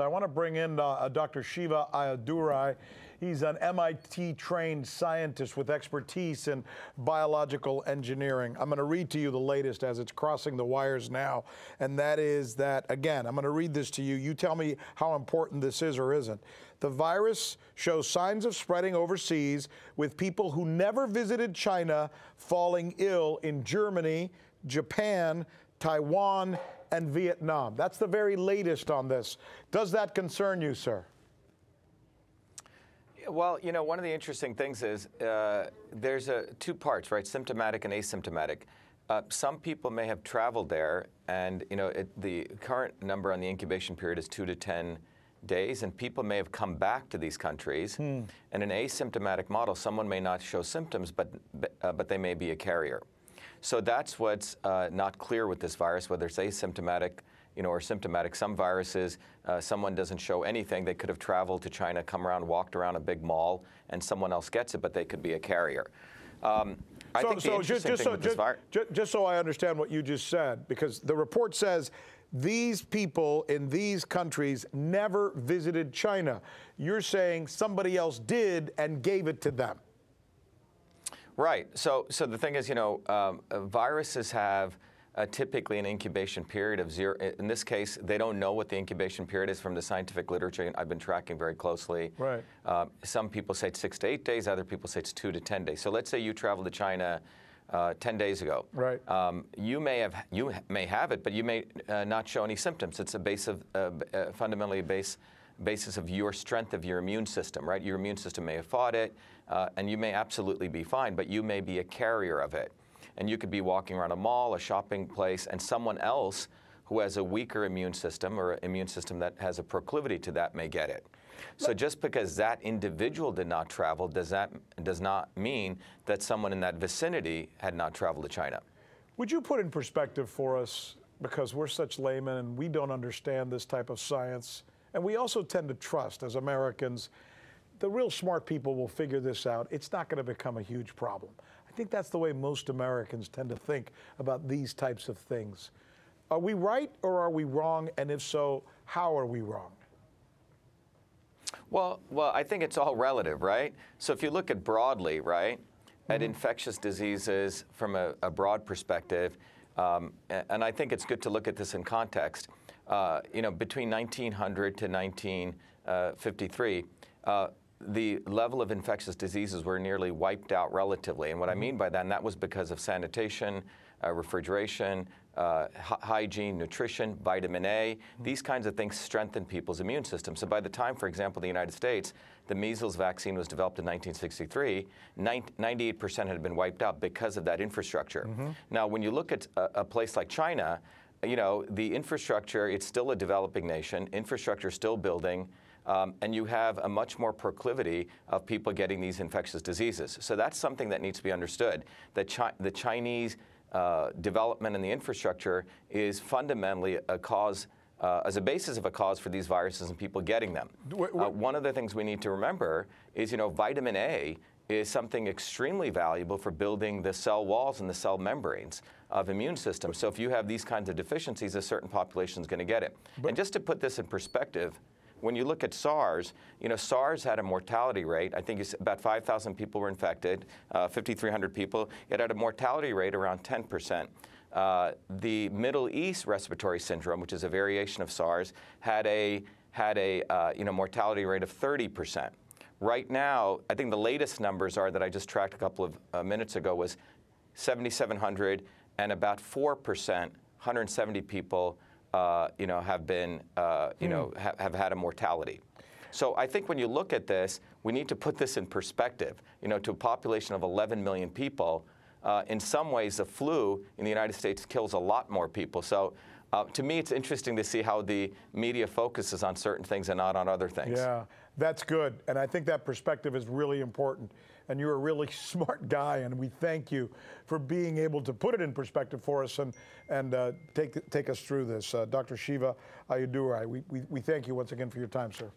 I want to bring in uh, Dr. Shiva Ayyadurai. He's an MIT trained scientist with expertise in biological engineering. I'm going to read to you the latest as it's crossing the wires now. And that is that, again, I'm going to read this to you. You tell me how important this is or isn't. The virus shows signs of spreading overseas with people who never visited China falling ill in Germany, Japan, Taiwan, and Vietnam. That's the very latest on this. Does that concern you, sir? Well, you know, one of the interesting things is uh, there's a, two parts, right? Symptomatic and asymptomatic. Uh, some people may have traveled there, and you know, it, the current number on the incubation period is two to ten days, and people may have come back to these countries. Hmm. In an asymptomatic model, someone may not show symptoms, but uh, but they may be a carrier. So that's what's uh, not clear with this virus, whether it's asymptomatic you know, or symptomatic. Some viruses, uh, someone doesn't show anything. They could have traveled to China, come around, walked around a big mall, and someone else gets it, but they could be a carrier. Um, I so, think so just, just, so, just, just so I understand what you just said, because the report says these people in these countries never visited China. You're saying somebody else did and gave it to them. Right. So, so the thing is, you know, um, uh, viruses have uh, typically an incubation period of zero. In this case, they don't know what the incubation period is from the scientific literature. I've been tracking very closely. Right. Uh, some people say it's six to eight days. Other people say it's two to ten days. So let's say you travel to China. Uh, 10 days ago. Right. Um, you may have you may have it, but you may uh, not show any symptoms. It's a base of uh, uh, fundamentally a base basis of your strength of your immune system, right? Your immune system may have fought it, uh, and you may absolutely be fine, but you may be a carrier of it. And you could be walking around a mall, a shopping place, and someone else who has a weaker immune system or an immune system that has a proclivity to that may get it. So just because that individual did not travel does that does not mean that someone in that vicinity had not traveled to China. Would you put in perspective for us because we're such laymen and we don't understand this type of science and we also tend to trust as Americans the real smart people will figure this out. It's not going to become a huge problem. I think that's the way most Americans tend to think about these types of things. Are we right or are we wrong? And if so, how are we wrong? Well, well, I think it's all relative, right? So if you look at broadly, right, mm-hmm. at infectious diseases from a, a broad perspective, um, and I think it's good to look at this in context. Uh, you know, between 1900 to 1953, uh, the level of infectious diseases were nearly wiped out relatively. And what I mean by that, and that was because of sanitation, uh, refrigeration, uh, hygiene, nutrition, vitamin A, mm-hmm. these kinds of things strengthen people's immune system. So by the time, for example, the United States, the measles vaccine was developed in 1963, 98% had been wiped out because of that infrastructure. Mm-hmm. Now, when you look at a, a place like China, you know, the infrastructure, it's still a developing nation, infrastructure still building, um, and you have a much more proclivity of people getting these infectious diseases. So that's something that needs to be understood. That Chi the Chinese uh, development in the infrastructure is fundamentally a cause uh, as a basis of a cause for these viruses and people getting them. Uh, one of the things we need to remember is, you know, vitamin A is something extremely valuable for building the cell walls and the cell membranes of immune systems. So if you have these kinds of deficiencies, a certain population is going to get it. But and just to put this in perspective, when you look at SARS, you know, SARS had a mortality rate. I think about 5,000 people were infected, uh, 5,300 people. It had a mortality rate around 10 percent. Uh, the Middle East respiratory syndrome, which is a variation of SARS, had a had a uh, you know mortality rate of 30 percent. Right now, I think the latest numbers are that I just tracked a couple of uh, minutes ago was 7,700 and about 4 percent, 170 people uh, you know, have been, uh, you mm. know, ha have had a mortality. So I think when you look at this, we need to put this in perspective. You know, to a population of 11 million people, uh, in some ways, the flu in the United States kills a lot more people. So uh, to me, it's interesting to see how the media focuses on certain things and not on other things. Yeah, that's good. And I think that perspective is really important. And you're a really smart guy, and we thank you for being able to put it in perspective for us and, and uh, take, take us through this. Uh, Dr. Shiva Ayyadurai, we, we, we thank you once again for your time, sir.